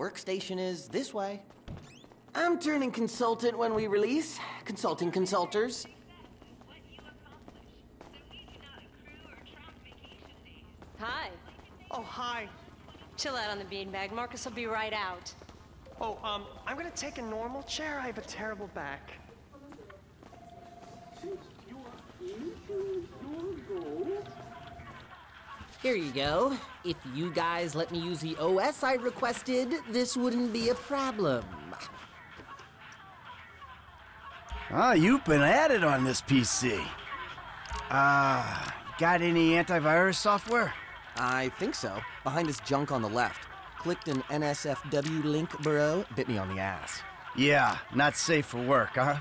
workstation is this way. I'm turning consultant when we release. Consulting consulters. Hi. Oh, hi. Chill out on the beanbag. Marcus will be right out. Oh, um, I'm gonna take a normal chair. I have a terrible back. Here you go. If you guys let me use the OS I requested, this wouldn't be a problem. Ah, you've been at it on this PC. Ah, uh, got any antivirus software? I think so. Behind this junk on the left. Clicked an NSFW link, bro. Bit me on the ass. Yeah, not safe for work, huh?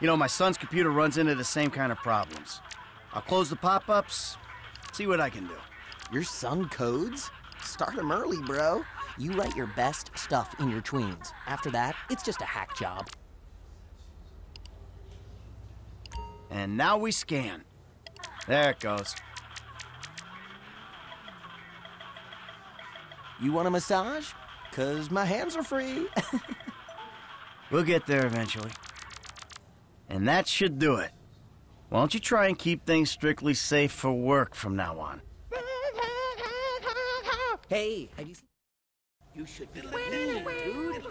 You know, my son's computer runs into the same kind of problems. I'll close the pop-ups, see what I can do. Your son codes? Start him early, bro. You write your best stuff in your tweens. After that, it's just a hack job. And now we scan. There it goes. You want a massage? Cause my hands are free. we'll get there eventually. And that should do it. Why don't you try and keep things strictly safe for work from now on? Hey, have you seen... You should be like me, dude.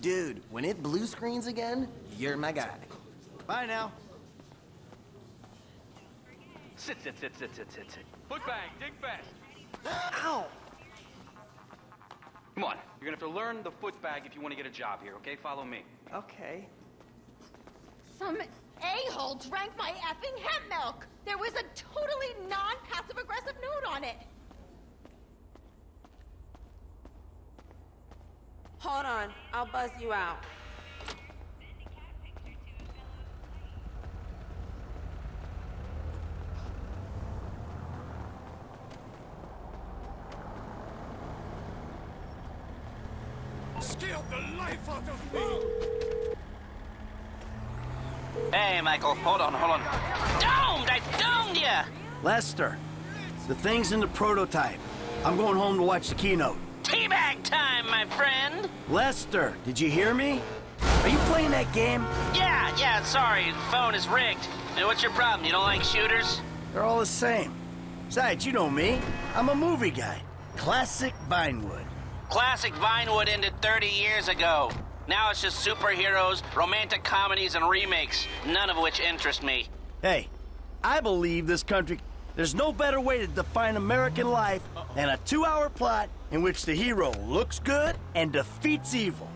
Dude, when it blue screens again, you're my guy. Bye now. Sit, sit, sit, sit, sit, sit, sit. Foot bag, dig fast. Ow! Come on, you're gonna have to learn the foot bag if you want to get a job here, okay? Follow me. Okay. Some a-hole drank my effing hemp milk! There was a totally non-passive-aggressive note on it! Hold on, I'll buzz you out. Scared the life out of me! Hey, Michael, hold on, hold on. Domed! I domed you! Lester, the thing's in the prototype. I'm going home to watch the keynote. Teabag time, my friend! Lester, did you hear me? Are you playing that game? Yeah, yeah, sorry, the phone is rigged. Hey, what's your problem? You don't like shooters? They're all the same. Besides, you know me. I'm a movie guy. Classic Vinewood. Classic Vinewood ended 30 years ago. Now it's just superheroes, romantic comedies, and remakes, none of which interest me. Hey, I believe this country... There's no better way to define American life than a two-hour plot in which the hero looks good and defeats evil.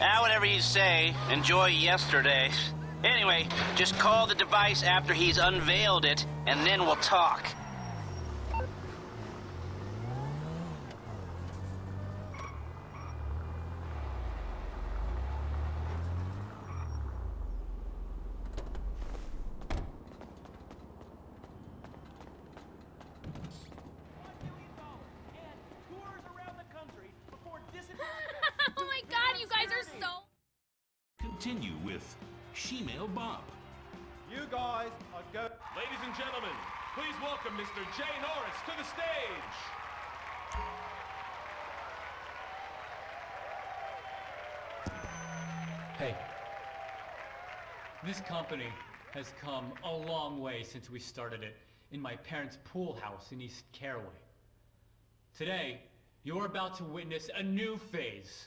Ah, whatever you say. Enjoy yesterday. Anyway, just call the device after he's unveiled it, and then we'll talk. oh my god, you guys are so... Continue with Shemale Bob. You guys are go... Ladies and gentlemen, please welcome Mr. Jay Norris to the stage. Hey, this company has come a long way since we started it in my parents' pool house in East Caraway. Today, you're about to witness a new phase.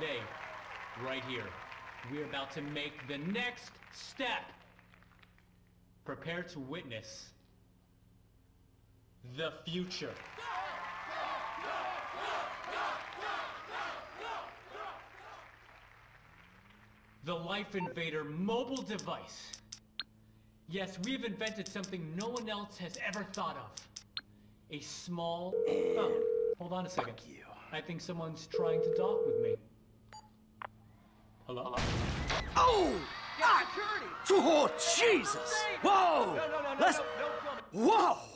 Today, right here, we're about to make the next step. Prepare to witness the future. The Lifeinvader mobile device. Yes, we've invented something no one else has ever thought of. A small... Oh, hold on a second. you. I think someone's trying to talk with me. Hello? Oh! Ah! Oh, Jesus! Whoa! No, no, no, no, Let's... no, no, film it. Whoa!